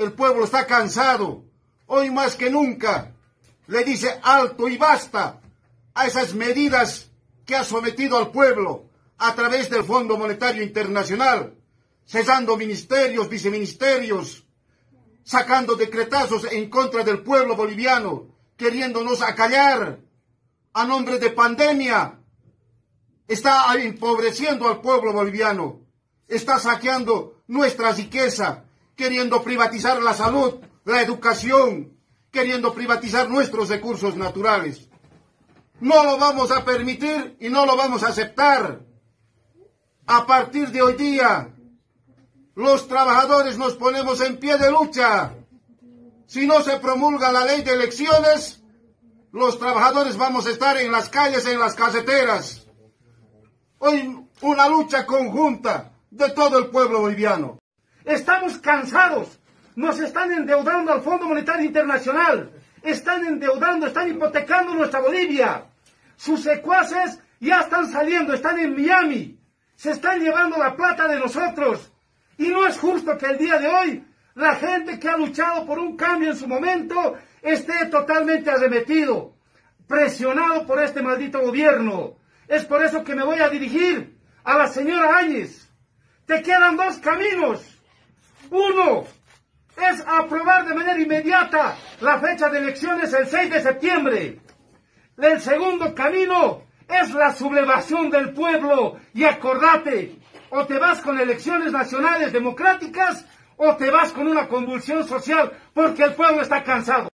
El pueblo está cansado. Hoy más que nunca le dice alto y basta a esas medidas que ha sometido al pueblo a través del Fondo Monetario Internacional, cesando ministerios, viceministerios, sacando decretazos en contra del pueblo boliviano, queriéndonos acallar a nombre de pandemia. Está empobreciendo al pueblo boliviano, está saqueando nuestra riqueza, queriendo privatizar la salud, la educación, queriendo privatizar nuestros recursos naturales. No lo vamos a permitir y no lo vamos a aceptar. A partir de hoy día, los trabajadores nos ponemos en pie de lucha. Si no se promulga la ley de elecciones, los trabajadores vamos a estar en las calles, en las caseteras. Hoy una lucha conjunta de todo el pueblo boliviano. Estamos cansados. Nos están endeudando al Fondo Monetario Internacional. Están endeudando, están hipotecando nuestra Bolivia. Sus secuaces ya están saliendo, están en Miami. Se están llevando la plata de nosotros. Y no es justo que el día de hoy la gente que ha luchado por un cambio en su momento esté totalmente arremetido, presionado por este maldito gobierno. Es por eso que me voy a dirigir a la señora Áñez. Te quedan dos caminos. Uno es aprobar de manera inmediata la fecha de elecciones el 6 de septiembre. El segundo camino es la sublevación del pueblo. Y acordate, o te vas con elecciones nacionales democráticas o te vas con una convulsión social porque el pueblo está cansado.